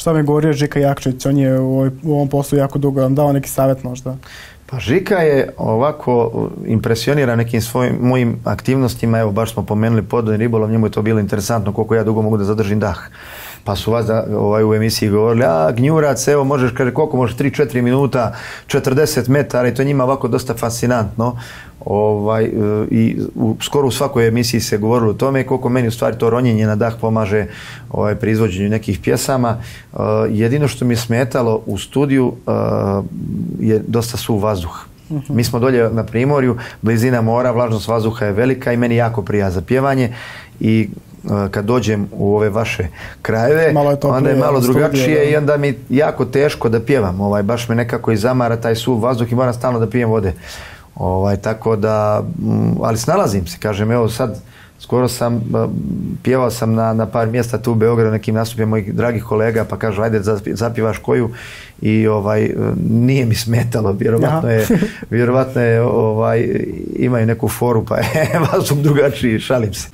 Šta mi govorio Žika Jakšić, on je u, u ovom poslu jako dugo, vam dao neki savjet možda? Pa Žika je ovako impresioniran nekim svojim mojim aktivnostima, evo baš smo pomenuli podvodni ribolov, njemu je to bilo interesantno koliko ja dugo mogu da zadržim dah. Pa su vas da, ovaj, u emisiji govorili, a gnjurac, evo možeš, kaže, koliko možeš, 3-4 minuta, 40 metara i to njima ovako dosta fascinantno. Ovaj, e, I u, skoro u svakoj emisiji se govorilo o tome koliko meni u stvari to ronjenje na dah pomaže ovaj, pri izvođenju nekih pjesama. E, jedino što mi je smetalo u studiju e, je dosta suv vazduh. Mi smo dolje na Primorju, blizina mora, vlažnost vazduha je velika i meni jako prija za pjevanje i kad dođem u ove vaše krajeve, Malo je onda je malo drugačije i onda mi jako teško da pjevam. Ovaj, baš me nekako i zamara taj suv vazduh i moram stalno da pijem vode. Ovaj, tako da, mm, ali snalazim se, kažem, evo sad, skoro sam, pjevao sam na, na par mjesta tu u Beogradu, nekim nastupima mojih dragih kolega, pa kažu, ajde, zapi- zapjevaš koju i ovaj, nije mi smetalo, vjerovatno je, vjerovatno je, ovaj, imaju neku foru, pa je vazduh drugačiji, šalim se.